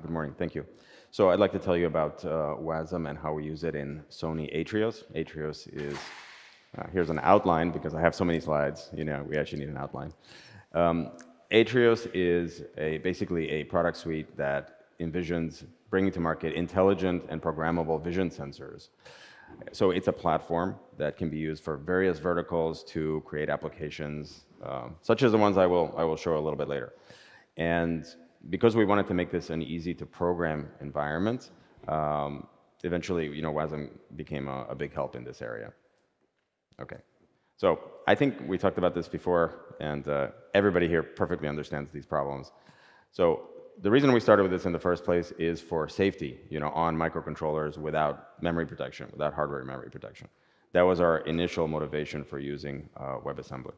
Good morning. Thank you. So I'd like to tell you about uh, WASM and how we use it in Sony AITRIOS. AITRIOS is, uh, here's an outline because I have so many slides, you know, we actually need an outline. Um, AITRIOS is a, basically a product suite that envisions bringing to market intelligent and programmable vision sensors. So it's a platform that can be used for various verticals to create applications, um, such as the ones I will, I will show a little bit later. And because we wanted to make this an easy to program environment, um, eventually, you know, WASM became a, a big help in this area. Okay. So I think we talked about this before, and uh, everybody here perfectly understands these problems. So the reason we started with this in the first place is for safety, you know, on microcontrollers without memory protection, without hardware memory protection. That was our initial motivation for using uh, WebAssembly.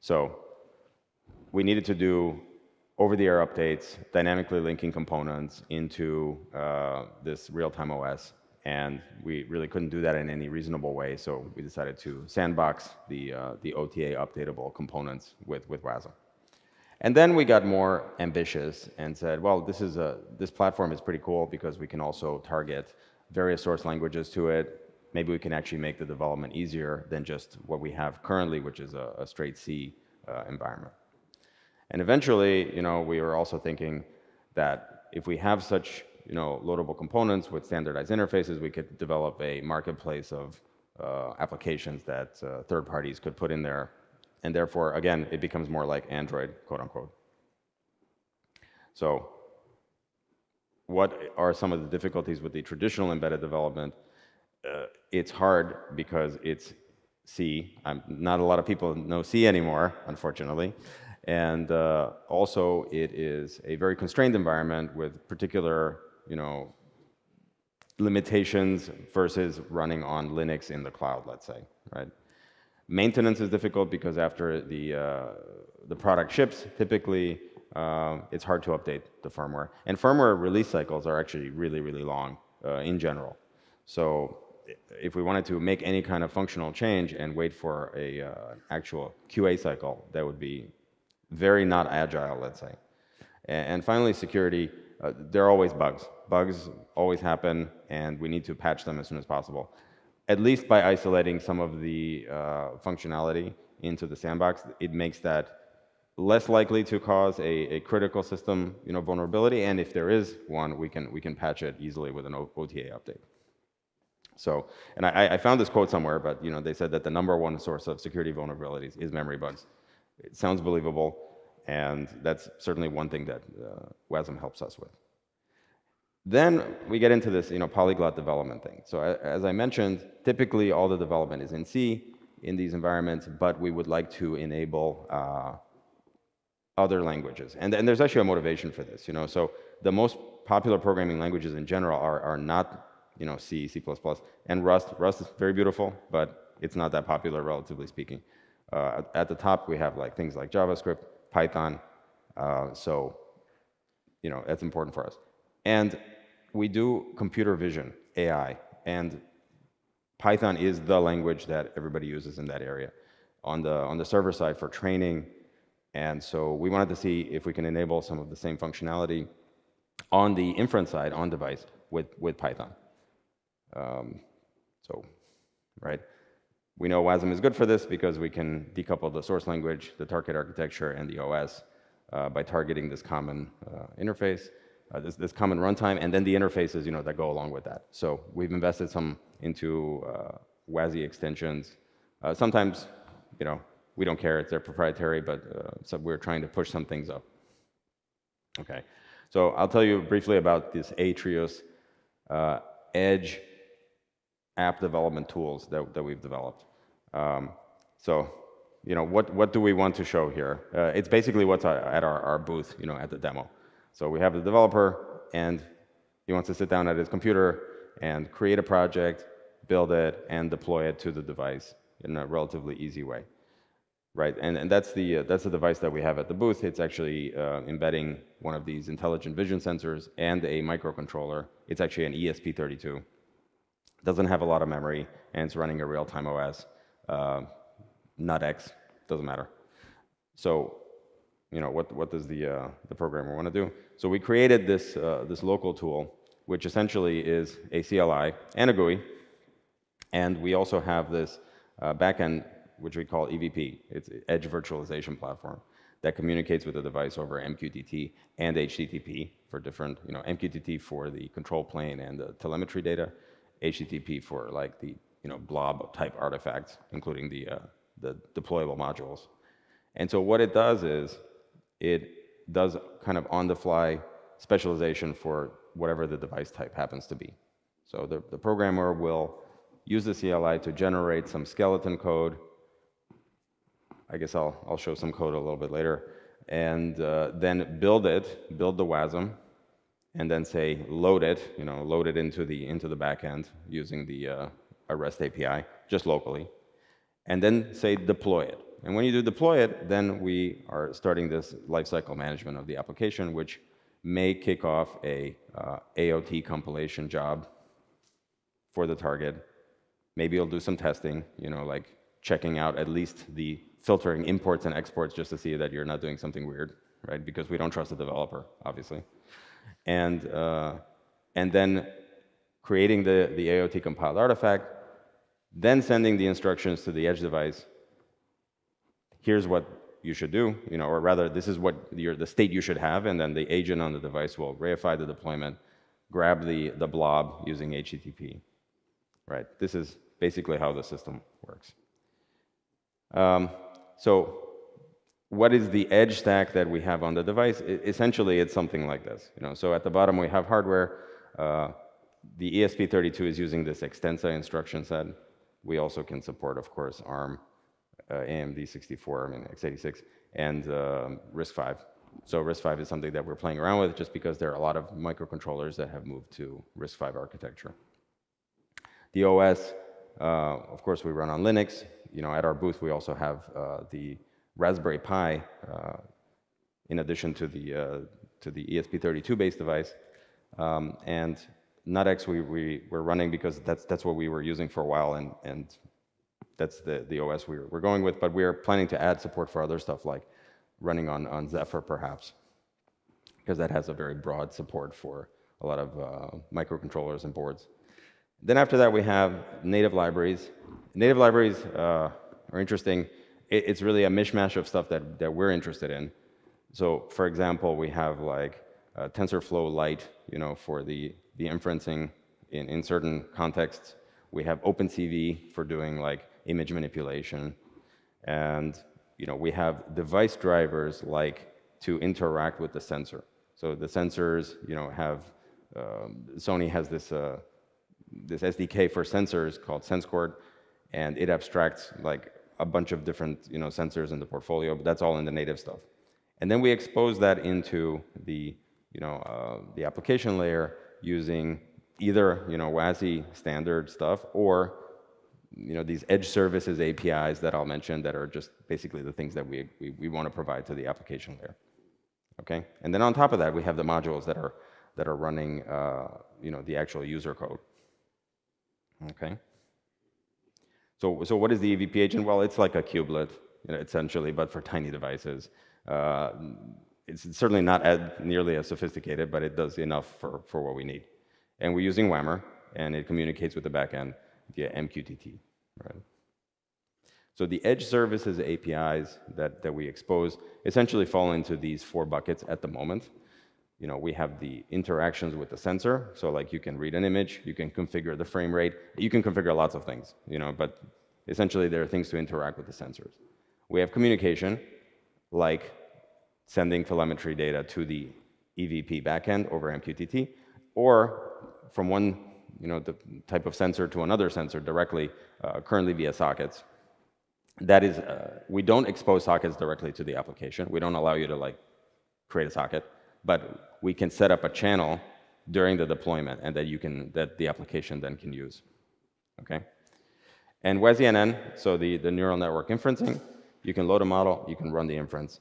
So we needed to do over-the-air updates, dynamically linking components into uh, this real-time OS, and we really couldn't do that in any reasonable way, so we decided to sandbox the, uh, the OTA updatable components with, with WASM. And then we got more ambitious and said, well, this, is a, this platform is pretty cool because we can also target various source languages to it. Maybe we can actually make the development easier than just what we have currently, which is a, a straight C uh, environment. And eventually, you know, we were also thinking that if we have such, you know, loadable components with standardized interfaces, we could develop a marketplace of uh, applications that uh, third parties could put in there. And therefore, again, it becomes more like Android, quote unquote. So what are some of the difficulties with the traditional embedded development? Uh, it's hard because it's C. I'm, not a lot of people know C anymore, unfortunately. And uh, also, it is a very constrained environment with particular, you know, limitations versus running on Linux in the cloud, let's say, right? Maintenance is difficult because after the, uh, the product ships, typically uh, it's hard to update the firmware. And firmware release cycles are actually really, really long uh, in general. So if we wanted to make any kind of functional change and wait for a uh, actual QA cycle, that would be very not agile, let's say. And, finally, security. Uh, there are always bugs. Bugs always happen, and we need to patch them as soon as possible. At least by isolating some of the uh, functionality into the sandbox, it makes that less likely to cause a, a, critical system you know, vulnerability, and if there is one, we can, we can patch it easily with an OTA update. So, and I, I, found this quote somewhere, but you know, they said that the number one source of security vulnerabilities is memory bugs. It sounds believable, and that's certainly one thing that uh, WASM helps us with. Then we get into this you know, polyglot development thing. So as I mentioned, typically all the development is in C in these environments, but we would like to enable uh, other languages. And, and there's actually a motivation for this. You know? So the most popular programming languages in general are, are not you know, C, C++, and Rust. Rust is very beautiful, but it's not that popular, relatively speaking. Uh, at the top, we have like things like JavaScript, Python. Uh, so, you know, that's important for us. And we do computer vision, AI, and Python is the language that everybody uses in that area on the, on the server side for training. And so we wanted to see if we can enable some of the same functionality on the inference side on device with, with Python. Um, so, right? We know WASM is good for this because we can decouple the source language, the target architecture, and the OS uh, by targeting this common uh, interface, uh, this, this, common runtime, and then the interfaces you know, that go along with that. So we've invested some into uh, WASI extensions. Uh, sometimes, you know, we don't care, it's their proprietary, but uh, so we're trying to push some things up. Okay, so I'll tell you briefly about this AITRIOS Edge app development tools that, that we've developed. Um, so, you know, what, what do we want to show here? Uh, it's basically what's at our, our booth, you know, at the demo. So we have the developer, and he wants to sit down at his computer and create a project, build it, and deploy it to the device in a relatively easy way. Right, and, and that's, the, uh, that's the device that we have at the booth. It's actually uh, embedding one of these intelligent vision sensors and a microcontroller. It's actually an ESP32 doesn't have a lot of memory, and it's running a real-time OS. Uh, NuttX, doesn't matter. So you know, what, what does the, uh, the programmer want to do? So we created this, uh, this local tool, which essentially is a CLI and a GUI. And we also have this uh, backend, which we call EVP. It's Edge Virtualization Platform that communicates with the device over MQTT and HTTP for different, you know, MQTT for the control plane and the telemetry data, HTTP for like the, you know, blob type artifacts, including the, uh, the deployable modules. And so what it does is it does kind of on-the-fly specialization for whatever the device type happens to be. So the, the programmer will use the CLI to generate some skeleton code. I guess I'll, I'll show some code a little bit later. And uh, then build it, build the WASM, and then say load it, you know, load it into the, into the backend using the uh, REST API, just locally. And then say deploy it. And when you do deploy it, then we are starting this lifecycle management of the application, which may kick off a uh, AOT compilation job for the target. Maybe you'll do some testing, you know, like checking out at least the filtering imports and exports just to see that you're not doing something weird, right? Because we don't trust the developer, obviously. And, uh, and then creating the, the AOT compiled artifact, then sending the instructions to the edge device here's what you should do, you know, or rather, this is what the state you should have, and then the agent on the device will reify the deployment, grab the, the blob using HTTP, right? This is basically how the system works. Um, so what is the edge stack that we have on the device? It, essentially, it's something like this. You know, so at the bottom, we have hardware. Uh, the ESP32 is using this Xtensa instruction set. We also can support, of course, ARM uh, AMD 64, I mean x86, and um, RISC-V. So RISC-V is something that we're playing around with just because there are a lot of microcontrollers that have moved to RISC-V architecture. The OS, uh, of course, we run on Linux. You know, at our booth, we also have uh, the Raspberry Pi, uh, in addition to the uh, to the ESP32-based device. Um, and NuttX we, we were running because that's that's what we were using for a while, and and that's the, the OS we're, we're going with, but we're planning to add support for other stuff like running on, on Zephyr perhaps, because that has a very broad support for a lot of uh, microcontrollers and boards. Then after that, we have native libraries. Native libraries uh, are interesting. It, it's really a mishmash of stuff that, that we're interested in. So for example, we have like uh, TensorFlow Lite, you know, for the, the inferencing in, in certain contexts. We have OpenCV for doing like image manipulation. And you know, we have device drivers like to interact with the sensor. So the sensors, you know, have um, Sony has this uh, this SDK for sensors called SensCord, and it abstracts like a bunch of different you know sensors in the portfolio, but that's all in the native stuff. And then we expose that into the you know uh, the application layer using either you know WASI standard stuff or you know, these edge services APIs that I'll mention that are just basically the things that we, we, we want to provide to the application layer. Okay? And then on top of that, we have the modules that are, that are running, uh, you know, the actual user code. Okay? So, so what is the EVP agent? Well, it's like a kubelet, you know, essentially, but for tiny devices. Uh, it's certainly not as, nearly as sophisticated, but it does enough for, for what we need. And we're using WAMR, and it communicates with the backend via MQTT. Right? So the edge services APIs that, that we expose essentially fall into these four buckets at the moment. You know, we have the interactions with the sensor. So like you can read an image, you can configure the frame rate, you can configure lots of things, you know, but essentially there are things to interact with the sensors. We have communication, like sending telemetry data to the EVP backend over MQTT, or from one you know, the type of sensor to another sensor directly, uh, currently via sockets. That is, uh, we don't expose sockets directly to the application. We don't allow you to like create a socket, but we can set up a channel during the deployment and that you can, that the application then can use, okay? And WASI-NN, so the, the neural network inferencing, you can load a model, you can run the inference.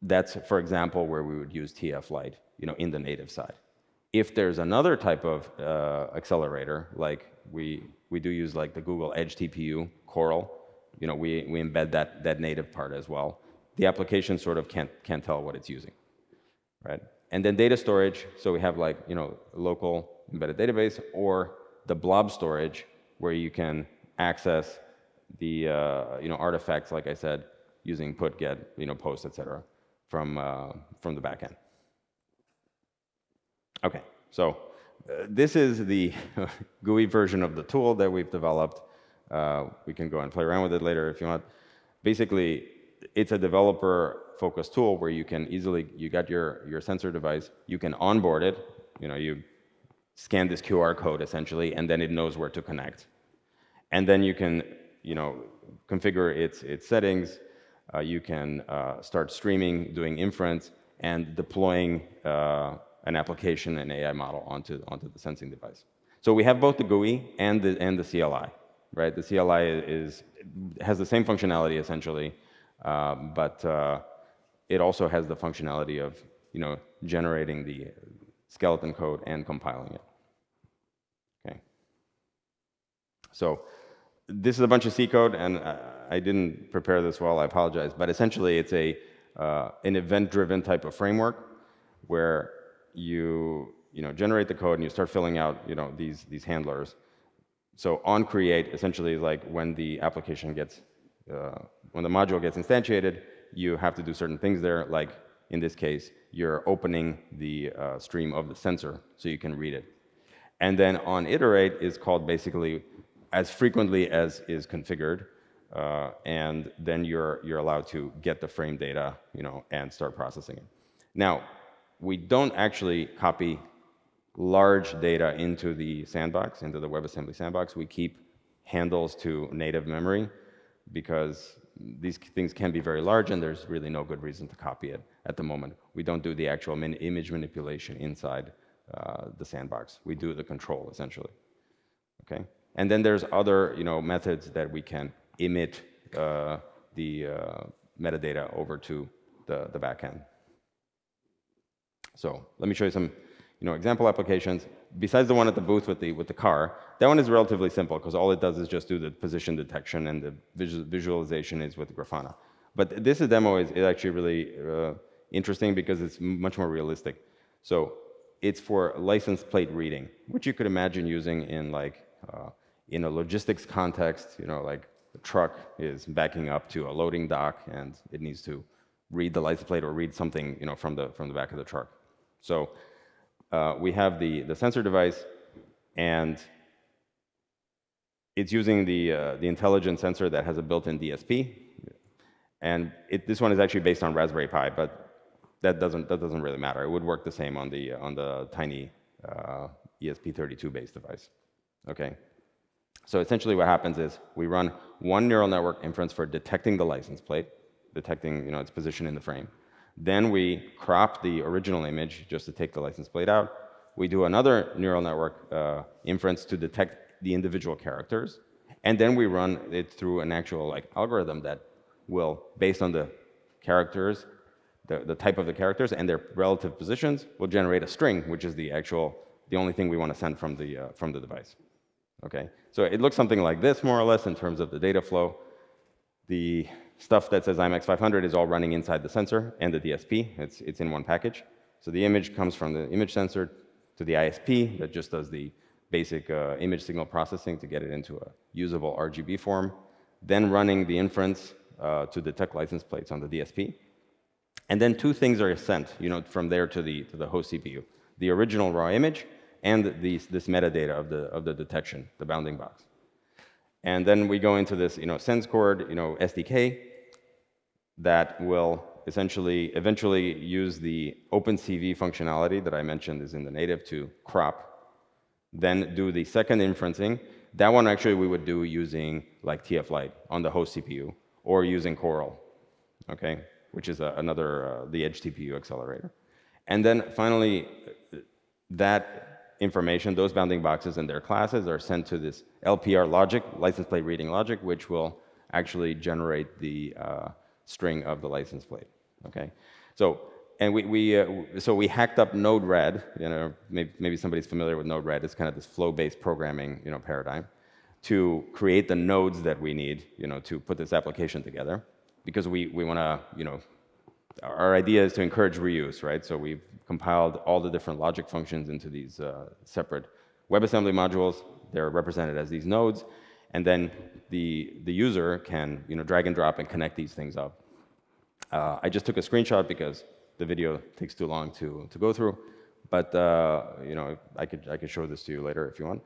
That's, for example, where we would use TF Lite, you know, in the native side. If there's another type of uh, accelerator, like we, we do use like the Google Edge TPU, Coral, you know, we, we embed that, that native part as well the application sort of can't, can't tell what it's using, right? And then data storage, so we have like, you know, local embedded database or the blob storage where you can access the, uh, you know, artifacts, like I said, using put, get, you know, post, etc., from, uh, from the backend. Okay, so uh, this is the GUI version of the tool that we've developed. Uh, we can go and play around with it later if you want. Basically, it's a developer-focused tool where you can easily, you got your, your sensor device, you can onboard it, you know, you scan this QR code essentially, and then it knows where to connect. And then you can, you know, configure its, its settings, uh, you can uh, start streaming, doing inference, and deploying uh, an application, an AI model onto, onto the sensing device. So we have both the GUI and the, and the CLI, right? The CLI is, has the same functionality essentially, um, but uh, it also has the functionality of you know, generating the skeleton code and compiling it. Okay. So this is a bunch of C code, and I didn't prepare this well, I apologize, but essentially it's a, uh, an event-driven type of framework where you, you know, generate the code and you start filling out you know, these, these handlers. So on create essentially is like when the application gets, uh, when the module gets instantiated, you have to do certain things there, like in this case, you're opening the uh, stream of the sensor so you can read it. And then on iterate is called basically as frequently as is configured, uh, and then you're, you're allowed to get the frame data you know, and start processing it. Now, we don't actually copy large data into the sandbox, into the WebAssembly sandbox. We keep handles to native memory because these things can be very large and there's really no good reason to copy it at the moment. We don't do the actual image manipulation inside uh, the sandbox. We do the control essentially. Okay, and then there's other you know methods that we can emit uh, the uh, metadata over to the the backend. So let me show you some you know, example applications. Besides the one at the booth with the, with the car, that one is relatively simple because all it does is just do the position detection and the visual, visualization is with Grafana. But this demo is, is actually really uh, interesting because it's much more realistic. So it's for license plate reading, which you could imagine using in like uh, in a logistics context. You know, like the truck is backing up to a loading dock and it needs to read the license plate or read something you know from the from the back of the truck. So uh, we have the, the sensor device, and it's using the, uh, the intelligent sensor that has a built-in DSP. And it, this one is actually based on Raspberry Pi, but that doesn't, that doesn't really matter. It would work the same on the, on the tiny uh, ESP32-based device. Okay. So essentially what happens is we run one neural network inference for detecting the license plate, detecting you know, its position in the frame. Then we crop the original image just to take the license plate out. We do another neural network uh, inference to detect the individual characters. And then we run it through an actual like algorithm that will, based on the characters, the, the type of the characters and their relative positions, will generate a string, which is the actual, the only thing we want to send from the, uh, from the device. Okay, so it looks something like this, more or less, in terms of the data flow. The stuff that says IMX500 is all running inside the sensor and the DSP. It's, it's in one package. So the image comes from the image sensor to the ISP that just does the basic uh, image signal processing to get it into a usable RGB form, then running the inference uh, to detect license plates on the DSP. And then two things are sent you know, from there to the, to the host CPU. The original raw image and these, this metadata of the, of the detection, the bounding box. And then we go into this you know, SensCord you know, SDK that will essentially eventually use the OpenCV functionality that I mentioned is in the native to crop, then do the second inferencing. That one actually we would do using like TF Lite on the host CPU or using Coral, okay, which is a, another, uh, the Edge TPU accelerator. And then finally, that information, those bounding boxes and their classes are sent to this LPR logic, license plate reading logic, which will actually generate the uh, string of the license plate. Okay, so and we, we uh, so we hacked up Node-RED. You know, maybe, maybe somebody's familiar with Node-RED. It's kind of this flow-based programming, you know, paradigm to create the nodes that we need, you know, to put this application together. because we, we want to, you know, our idea is to encourage reuse, right? So we've compiled all the different logic functions into these uh, separate WebAssembly modules. They're represented as these nodes, and then the, the user can, you know, drag and drop and connect these things up. Uh, I just took a screenshot because the video takes too long to, to go through, but uh, you know, I could, I could show this to you later if you want.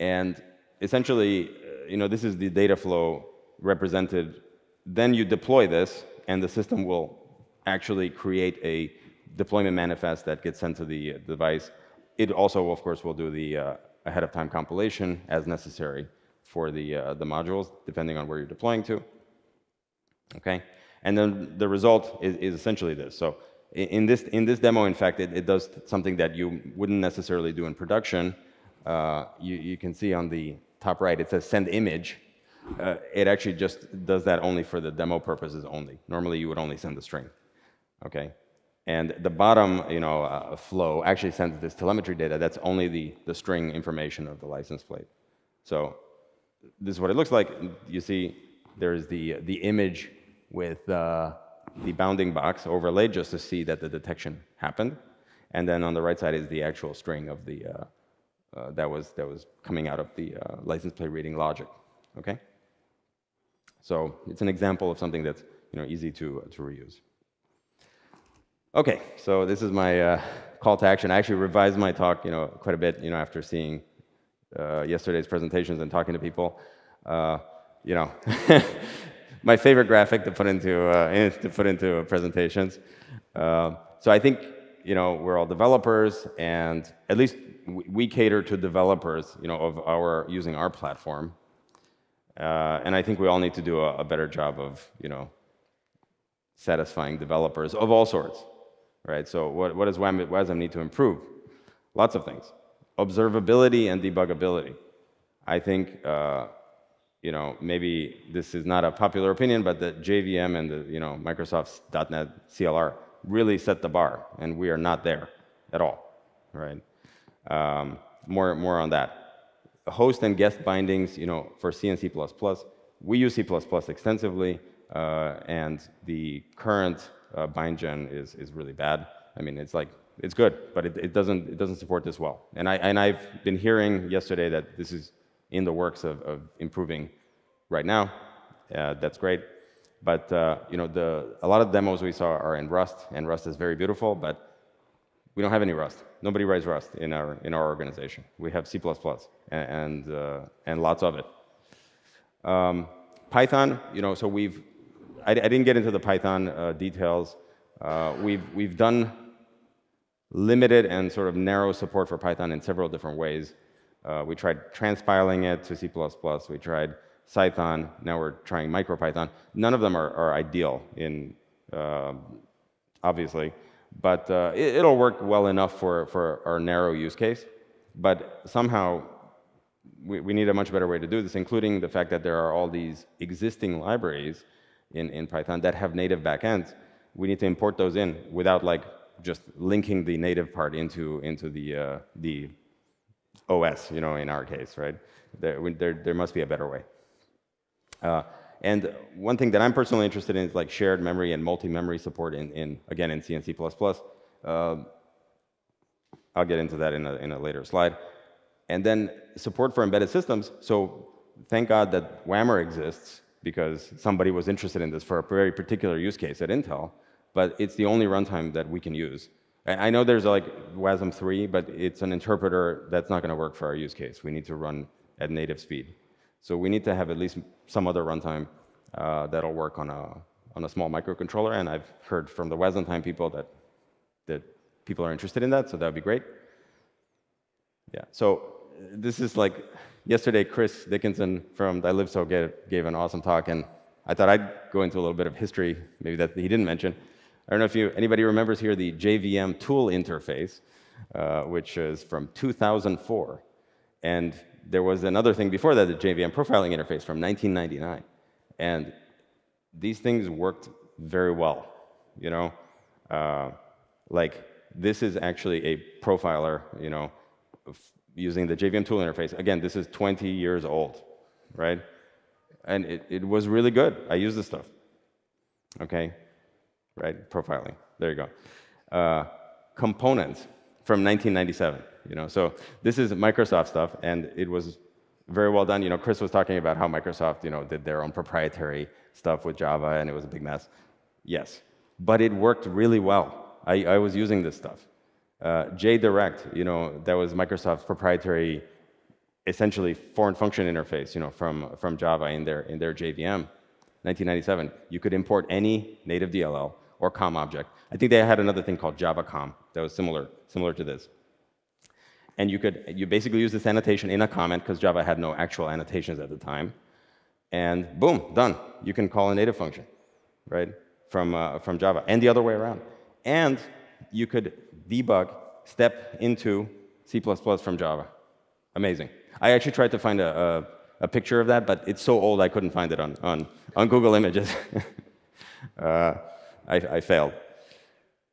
And essentially, uh, you know, this is the data flow represented. Then you deploy this, and the system will actually create a deployment manifest that gets sent to the uh, device. It also, of course, will do the uh, ahead of time compilation as necessary for the, uh, the modules, depending on where you're deploying to. Okay? And then the result is, is essentially this. So in this, in this demo, in fact, it, it, does something that you wouldn't necessarily do in production. Uh, you, you, can see on the top right, it says send image. Uh, it actually just does that only for the demo purposes only. Normally, you would only send the string. Okay? And the bottom you know, uh, flow actually sends this telemetry data. That's only the, the string information of the license plate. So this is what it looks like. You see there's the, the image with uh, the bounding box overlaid just to see that the detection happened. And then on the right side is the actual string of the, uh, uh, that, was, that was coming out of the uh, license plate reading logic. Okay? So it's an example of something that's you know, easy to, to reuse. Okay, so this is my uh, call to action. I actually revised my talk, you know, quite a bit, you know, after seeing uh, yesterday's presentations and talking to people. Uh, you know, my favorite graphic to put into uh, to put into presentations. Uh, so I think you know we're all developers, and at least we cater to developers, you know, of our using our platform. Uh, and I think we all need to do a, a better job of, you know, satisfying developers of all sorts right? So what, what does WASM need to improve? Lots of things. Observability and debuggability. I think, uh, you know, maybe this is not a popular opinion, but the JVM and the, you know, Microsoft's .NET CLR really set the bar, and we are not there at all, right? Um, more, more on that. Host and guest bindings, you know, for C and C++, we use C++ extensively, uh, and the current uh, BindGen is, is really bad. I mean, it's like, it's good, but it, it, doesn't, it doesn't support this well. And, I, and I've been hearing yesterday that this is in the works of, of improving right now. Uh, that's great. But uh, you know, the, a lot of demos we saw are in Rust, and Rust is very beautiful, but we don't have any Rust. Nobody writes Rust in our, in our organization. We have C++ and, and, uh, and lots of it. Um, Python, you know, so we've I, I didn't get into the Python uh, details. Uh, we've, we've done limited and sort of narrow support for Python in several different ways. Uh, we tried transpiling it to C++. We tried Cython. Now we're trying MicroPython. None of them are, are ideal, in, uh, obviously. But uh, it, will work well enough for, for our narrow use case. But somehow, we, we need a much better way to do this, including the fact that there are all these existing libraries in, in Python that have native backends, we need to import those in without like just linking the native part into, into the, uh, the OS, you know, in our case, right? There, there, there must be a better way. Uh, and one thing that I'm personally interested in is like shared memory and multi-memory support in, in, again, in C and C++. Uh, I'll get into that in a, in a later slide. And then support for embedded systems. So thank God that WAMR exists because somebody was interested in this for a very particular use case at Intel, but it's the only runtime that we can use. I know there's like WASM 3, but it's an interpreter that's not going to work for our use case. We need to run at native speed. So we need to have at least some other runtime uh, that'll work on a, on a small microcontroller, and I've heard from the Wasmtime people that, that people are interested in that, so that would be great. Yeah, so this is like yesterday, Chris Dickinson from Dylibso gave, gave an awesome talk, and I thought I'd go into a little bit of history, maybe that he didn't mention. I don't know if you, anybody remembers here the JVM tool interface, uh, which is from 2004. And there was another thing before that, the JVM profiling interface from 1999. And these things worked very well, you know? Uh, like, this is actually a profiler, you know, using the JVM tool interface. Again, this is 20 years old, right? And it, it was really good. I use this stuff. Okay, right? Profiling. There you go. Uh, components from 1997. You know, so this is Microsoft stuff, and it was very well done. You know, Chris was talking about how Microsoft, you know, did their own proprietary stuff with Java, and it was a big mess. Yes, but it worked really well. I, I was using this stuff. Uh, JDirect, you know, that was Microsoft's proprietary, essentially foreign function interface, you know, from, from Java in their, in their JVM, 1997. You could import any native DLL or COM object. I think they had another thing called Java COM that was similar, similar to this. And you could you basically use this annotation in a comment because Java had no actual annotations at the time. And boom, done. You can call a native function, right, from, uh, from Java, and the other way around. And you could debug step into C++ from Java. Amazing. I actually tried to find a, a, a, picture of that, but it's so old I couldn't find it on, on, on Google Images. uh, I, I failed.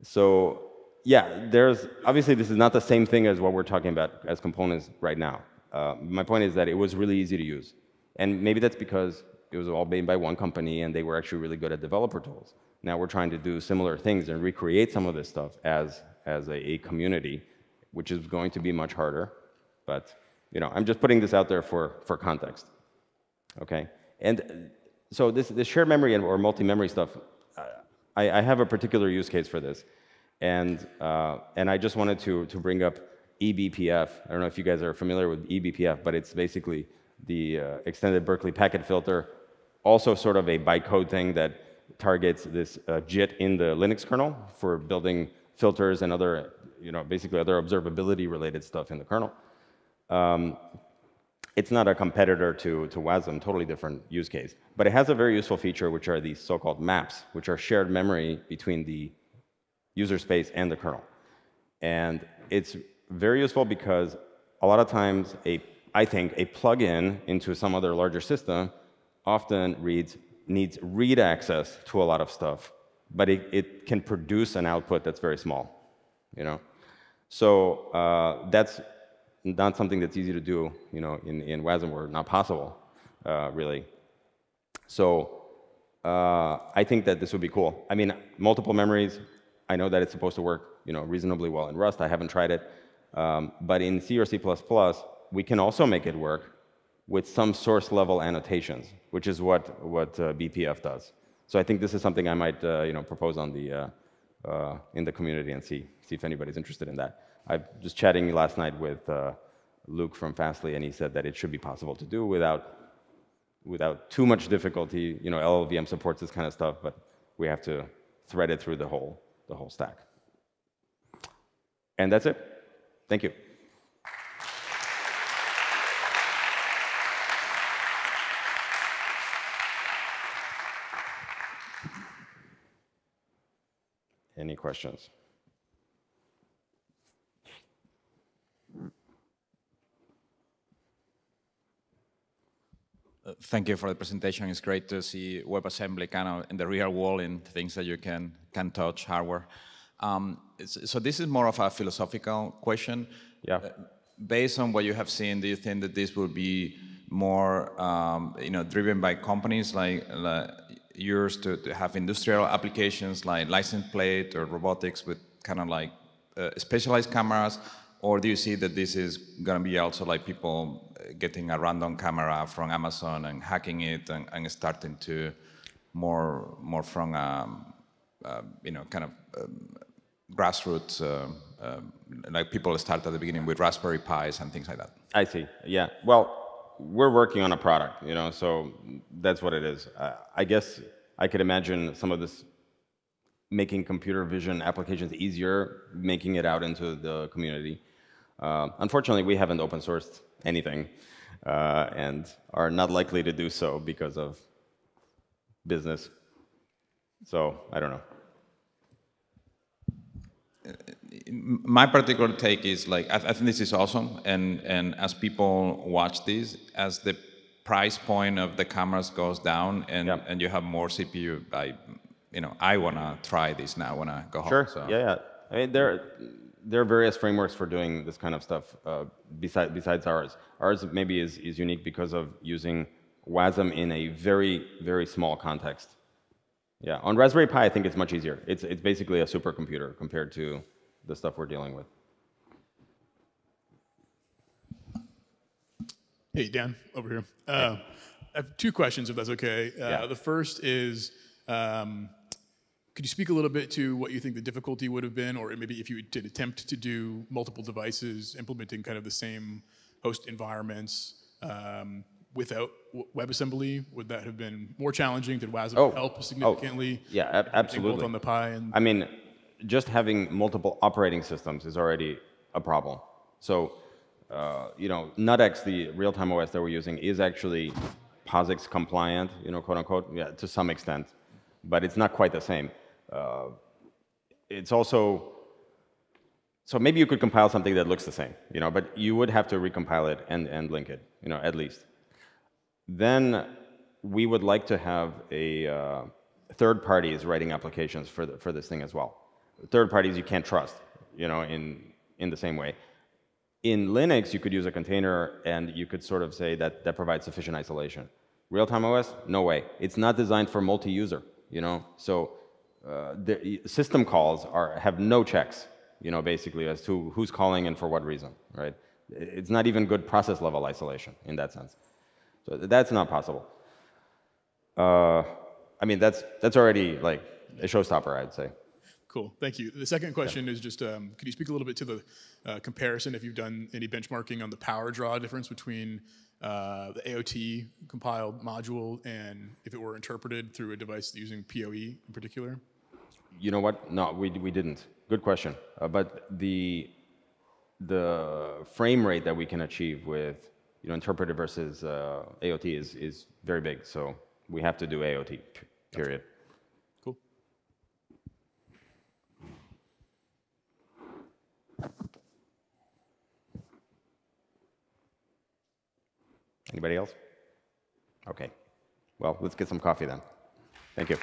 So yeah, there's obviously this is not the same thing as what we're talking about as components right now. Uh, my point is that it was really easy to use, and maybe that's because it was all made by one company and they were actually really good at developer tools. Now we're trying to do similar things and recreate some of this stuff as as a, a community, which is going to be much harder. But you know, I'm just putting this out there for for context. Okay, and so this this shared memory or multi-memory stuff I, I, have a particular use case for this. And, uh, and I just wanted to, to bring up eBPF. I don't know if you guys are familiar with eBPF, but it's basically the uh, extended Berkeley packet filter, also sort of a bytecode thing that targets this uh, JIT in the Linux kernel for building filters and other, you know, basically other observability related stuff in the kernel. Um, it's not a competitor to, to WASM, totally different use case. But it has a very useful feature, which are these so-called maps, which are shared memory between the user space and the kernel. And it's very useful because a lot of times, a, I think, a plugin into some other larger system often reads, needs read access to a lot of stuff, but it, it can produce an output that's very small. You know? So uh, that's not something that's easy to do, you know, in, in WASM or not possible, uh, really. So uh, I think that this would be cool. I mean, multiple memories, I know that it's supposed to work, you know, reasonably well in Rust. I haven't tried it. Um, but in C or C++, we can also make it work with some source level annotations, which is what, what uh, BPF does. So I think this is something I might, uh, you know, propose on the, uh, uh, in the community and see, see if anybody's interested in that. I was chatting last night with uh, Luke from Fastly, and he said that it should be possible to do without, without too much difficulty. You know, LLVM supports this kind of stuff, but we have to thread it through the whole, the whole stack. And that's it. Thank you. Any questions? Thank you for the presentation. It's great to see WebAssembly kind of in the real world in things that you can, can touch, hardware. Um, so this is more of a philosophical question. Yeah. Uh, based on what you have seen, do you think that this will be more, um, you know, driven by companies like, like yours to, to, have industrial applications like license plate or robotics with kind of like uh, specialized cameras, or do you see that this is going to be also like people getting a random camera from Amazon and hacking it and, and starting to more more from um, uh, you know kind of um, grassroots uh, um, like people start at the beginning with Raspberry Pis and things like that. I see. Yeah. Well, we're working on a product, you know, so that's what it is. Uh, I guess I could imagine some of this making computer vision applications easier, making it out into the community. Uh, unfortunately, we haven't open sourced anything uh, and are not likely to do so because of business. So I don't know. My particular take is like I, I think this is awesome, and and as people watch this, as the price point of the cameras goes down, and yeah. and you have more CPU, I you know I wanna try this now when I go home. Sure. So. Yeah, yeah. I mean, there there are various frameworks for doing this kind of stuff uh, besides, besides ours. Ours maybe is, is unique because of using WASM in a very, very small context. Yeah, on Raspberry Pi, I think it's much easier. It's, it's basically a supercomputer compared to the stuff we're dealing with. Hey, Dan, over here. Uh, I have two questions, if that's okay. Uh, Yeah. The first is, um, could you speak a little bit to what you think the difficulty would have been, or maybe if you did attempt to do multiple devices, implementing kind of the same host environments um, without WebAssembly, would that have been more challenging? Did WASM Oh, help oh, significantly? Yeah, ab- Both absolutely. on the Pi and I mean, just having multiple operating systems is already a problem. So, uh, you know, NuttX, the real-time OS that we're using, is actually POSIX compliant, you know, quote unquote, yeah, to some extent, but it's not quite the same. Uh, it's also so maybe you could compile something that looks the same, you know, but you would have to recompile it and, and link it, you know, at least. Then we would like to have a uh, third parties writing applications for, the, for this thing as well. Third parties you can't trust, you know, in, in the same way. In Linux, you could use a container and you could sort of say that that provides sufficient isolation. Real-time OS, no way. It's not designed for multi-user, you know. So uh, the system calls are have no checks, you know, basically as to who's calling and for what reason, right? It's not even good process level isolation in that sense. So that's not possible. Uh, I mean, that's that's already like a showstopper, I'd say. Cool, thank you. The second question is just, um, you speak a little bit to the uh, comparison, if you've done any benchmarking on the power draw difference between uh, the AOT compiled module and if it were interpreted through a device using PoE in particular? You know what? No, we, we didn't. Good question. Uh, but the the frame rate that we can achieve with you know interpreted versus uh, AOT is is very big. So we have to do AOT. Period. Cool. Anybody else? Okay. Well, let's get some coffee then. Thank you.